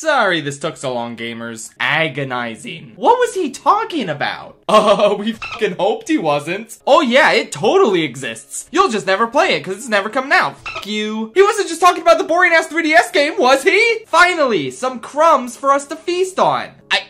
Sorry this took so long, gamers. Agonizing. What was he talking about? Oh, we fucking hoped he wasn't. Oh yeah, it totally exists. You'll just never play it because it's never coming out. Fuck you. He wasn't just talking about the boring ass 3DS game, was he? Finally, some crumbs for us to feast on. I...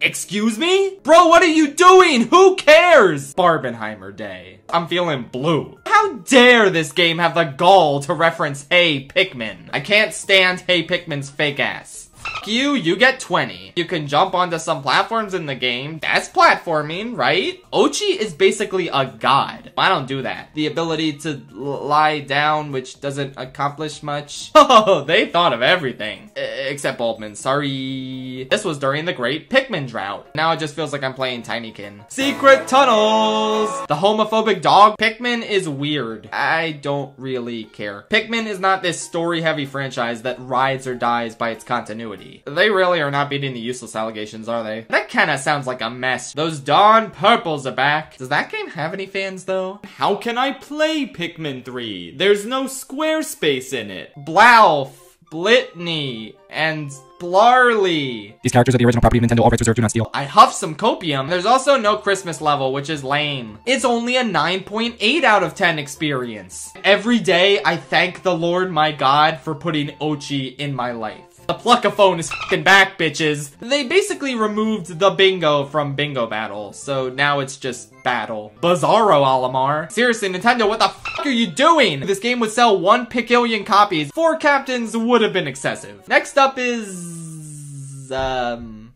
Excuse me? Bro, what are you doing? Who cares? Barbenheimer Day. I'm feeling blue. How dare this game have the gall to reference Hey Pikmin? I can't stand Hey Pikmin's fake ass. Fuck you, you get 20. You can jump onto some platforms in the game. That's platforming, right? Oatchi is basically a god. I don't do that. The ability to lie down, which doesn't accomplish much. Oh, they thought of everything. Except Bulbmin, sorry. This was during the Great Pikmin Drought. Now it just feels like I'm playing Tinykin. Secret tunnels! The homophobic dog Pikmin is weird. I don't really care. Pikmin is not this story-heavy franchise that rides or dies by its continuity continuity. They really are not beating the useless allegations, are they? That kinda sounds like a mess. Those Dawn Purples are back. Does that game have any fans, though? How can I play Pikmin 3? There's no Squarespace in it. Blauf, Blitney, and Blarley. These characters are the original property of Nintendo. All rights reserved. Do not steal. I huffed some copium. There's also no Christmas level, which is lame. It's only a 9.8 out of 10 experience. Every day, I thank the Lord my God for putting Oatchi in my life. The Pluckaphone is fucking back, bitches. They basically removed the bingo from Bingo Battle, so now it's just battle. Bizarro, Olimar. Seriously, Nintendo, what the fuck are you doing? This game would sell one picillion copies. Four captains would have been excessive. Next up is... um...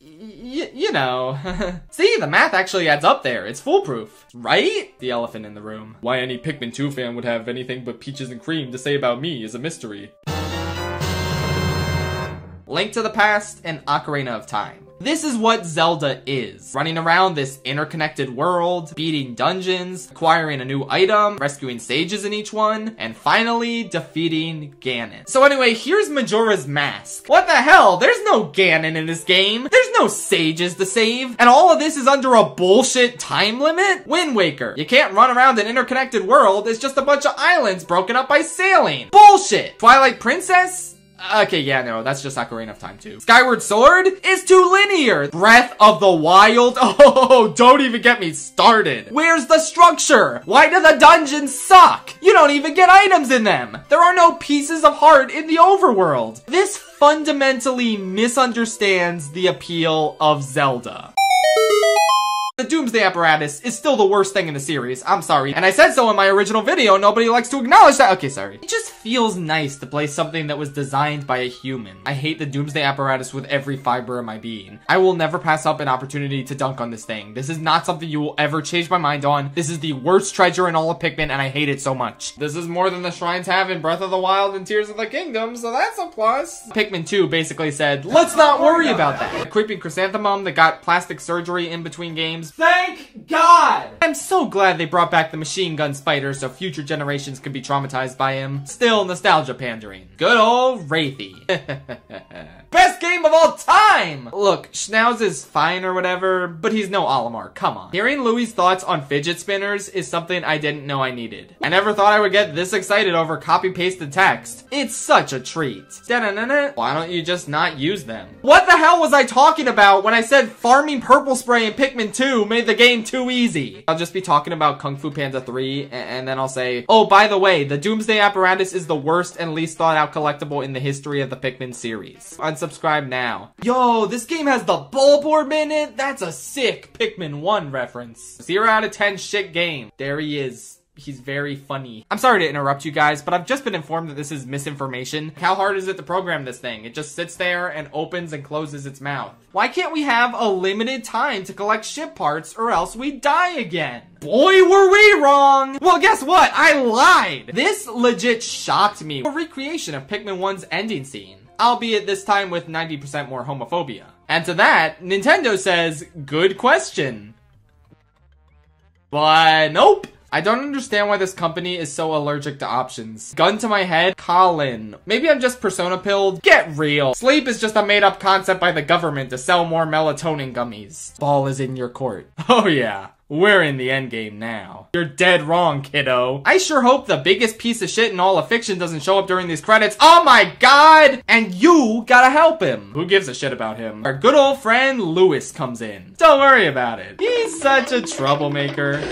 you know. See, the math actually adds up there. It's foolproof, right? The elephant in the room. Why any Pikmin 2 fan would have anything but peaches and cream to say about me is a mystery. Link to the Past, and Ocarina of Time. This is what Zelda is. Running around this interconnected world, beating dungeons, acquiring a new item, rescuing sages in each one, and finally defeating Ganon. So anyway, here's Majora's Mask. What the hell? There's no Ganon in this game. There's no sages to save. And all of this is under a bullshit time limit? Wind Waker. You can't run around an interconnected world. It's just a bunch of islands broken up by sailing. Bullshit. Twilight Princess? Okay, yeah, no, that's just Ocarina of Time too. Skyward Sword is too linear. Breath of the Wild? Oh, don't even get me started. Where's the structure? Why do the dungeons suck? You don't even get items in them. There are no pieces of heart in the overworld. This fundamentally misunderstands the appeal of Zelda. The Doomsday Apparatus is still the worst thing in the series. I'm sorry. And I said so in my original video. Nobody likes to acknowledge that. Okay, sorry. It just feels nice to play something that was designed by a human. I hate the Doomsday Apparatus with every fiber of my being. I will never pass up an opportunity to dunk on this thing. This is not something you will ever change my mind on. This is the worst treasure in all of Pikmin, and I hate it so much. This is more than the shrines have in Breath of the Wild and Tears of the Kingdom, so that's a plus. Pikmin 2 basically said, let's not worry about that. A creeping chrysanthemum that got plastic surgery in between games Thank God! I'm so glad they brought back the machine gun spider so future generations could be traumatized by him. Still nostalgia pandering. Good old Wraithy. Best game of all time! Look, Schnauz is fine or whatever, but he's no Olimar, come on. Hearing Louie's thoughts on fidget spinners is something I didn't know I needed. I never thought I would get this excited over copy-pasted text. It's such a treat. Why don't you just not use them? What the hell was I talking about when I said farming purple spray in Pikmin 2 made the game too easy? I'll just be talking about Kung Fu Panda 3, and then I'll say, oh, by the way, the Doomsday Apparatus is the worst and least thought out collectible in the history of the Pikmin series unsubscribe now. Yo, this game has the Bulborb in it? That's a sick Pikmin 1 reference. 0 out of 10 shit game. There he is he's very funny. I'm sorry to interrupt you guys, but I've just been informed that this is misinformation. How hard is it to program this thing? It just sits there and opens and closes its mouth. Why can't we have a limited time to collect ship parts or else we die again? Boy, were we wrong! Well, guess what? I lied! This legit shocked me. A recreation of Pikmin 1's ending scene albeit this time with 90% more homophobia. And to that, Nintendo says, good question. But nope. I don't understand why this company is so allergic to options. Gun to my head, Collin. Maybe I'm just persona pilled. Get real. Sleep is just a made up concept by the government to sell more melatonin gummies. Ball is in your court. Oh yeah. We're in the endgame now. You're dead wrong, kiddo. I sure hope the biggest piece of shit in all of fiction doesn't show up during these credits. Oh my god! And you gotta help him. Who gives a shit about him? Our good old friend Lewis comes in. Don't worry about it. He's such a troublemaker.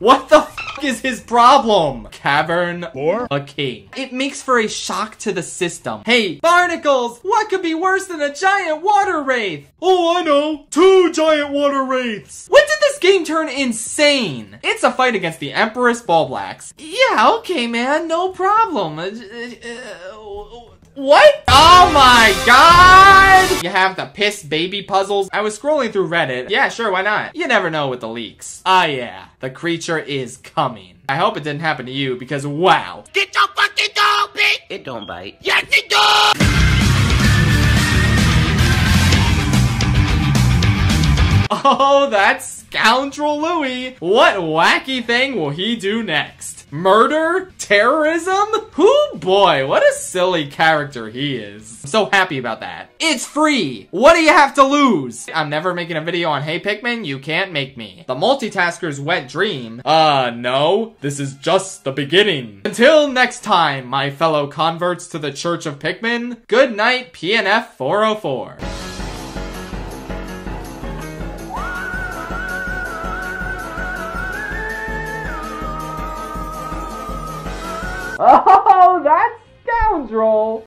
What the fuck is his problem? Cavern or a king. It makes for a shock to the system. Hey, Barnacles, what could be worse than a giant water wraith? Oh, I know. Two giant water wraiths. This game turn insane? It's a fight against the Empress Bulblax. Yeah, okay, man, no problem. Uh, uh, what? Oh my god! You have the piss baby puzzles. I was scrolling through Reddit. Yeah, sure, why not? You never know with the leaks. Ah, yeah, the creature is coming. I hope it didn't happen to you because wow. Get your fucking dog, bitch! It don't bite. Yes, it does! Oh, that's scoundrel Louie. What wacky thing will he do next? Murder? Terrorism? Whoo boy, what a silly character he is. I'm so happy about that. It's free! What do you have to lose? I'm never making a video on Hey Pikmin, you can't make me. The multitasker's wet dream? Uh, no. This is just the beginning. Until next time, my fellow converts to the Church of Pikmin, good night, PNF 404. Oh, that scoundrel!